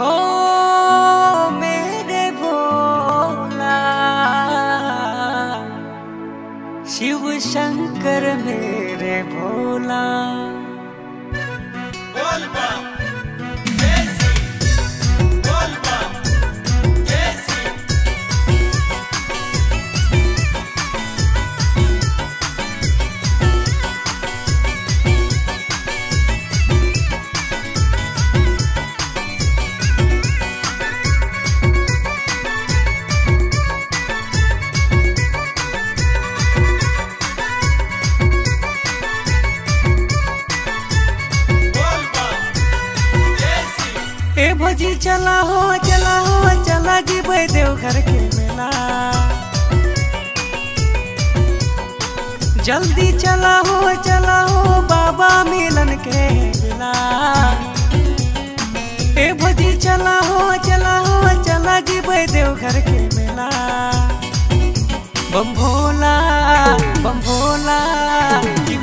हो मेरे भोला। शिव शंकर मेरे भोला। ए भजी चला हो चला हो, चला जी देवघर के मेला। जल्दी चला हो चला हो, बाबा मिलन के मिला। ए भजी चला हो चला हो, चला जी देवघर के मेला। बम भोला बम भोला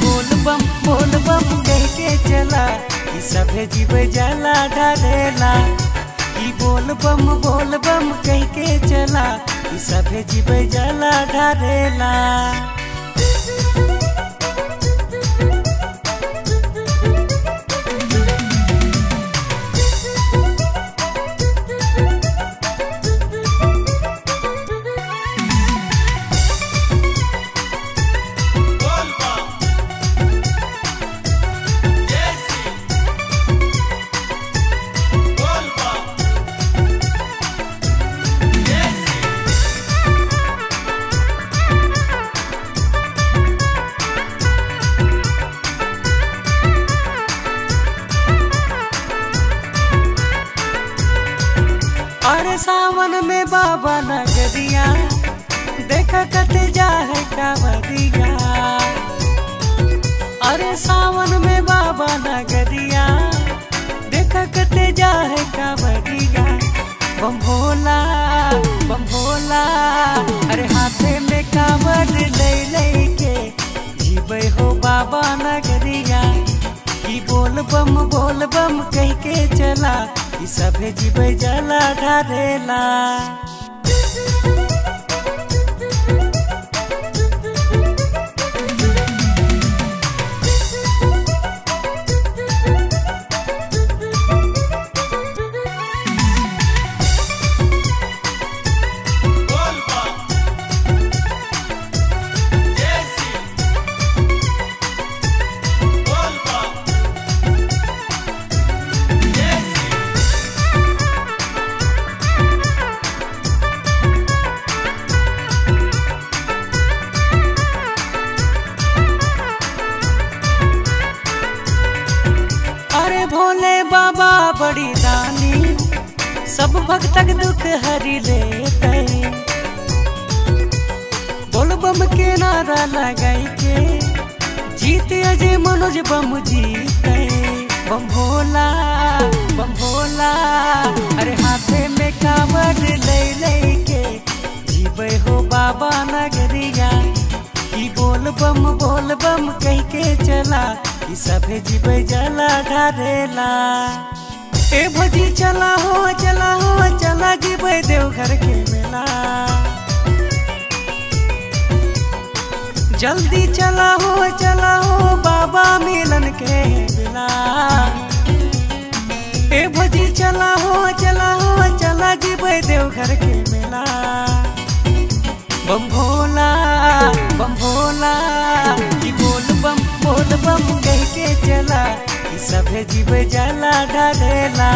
बोल बम बोल बम कह के चला। सभे जीव जला ढालेला। ई बोल बम बोल बम कह के चला सभे जीव जला ढालेला। अरे सावन में बाबा नगरिया, देखा कते जा है कांवरिया अरे सावन में बाबा नगरिया, देखा कते जा है कांवरिया बम भोला बम भोला अरे हाथे में कांवर ले ले के जीवे हो बाबा नगरिया। की बोल बम बोल बम कह के चला ई जीव जला ढारेला भोले बाबा बड़ी दानी, सब भक्तक दुख हरि लेते। बोल बम के नारा लगाई के, जीते अजय मनोज बम जीते। बम भोला। बोल बम कह के चला ई सभे जीवे जला ढारेला ए भजी चला हो चला हो, चला जीवे देवघर के मेला। जल्दी चला हो चला हो, बाबा मिलन के मिला ए भजी चला हो चला हो, चला जीवे देवघर के मेला। बम सभे जीव जला ढालेला।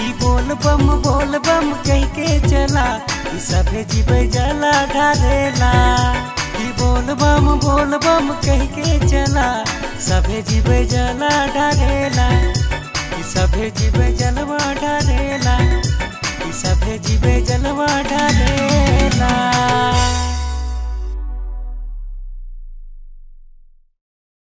ई बोल बम बोल बम, कह के चला। ई सभे जीव जला ढालेला। ई बोल बम बोल बम, कह के चला। सब जीव जला ढालेला। ई सभे जीव जलवा ढालेला।